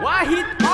Why he...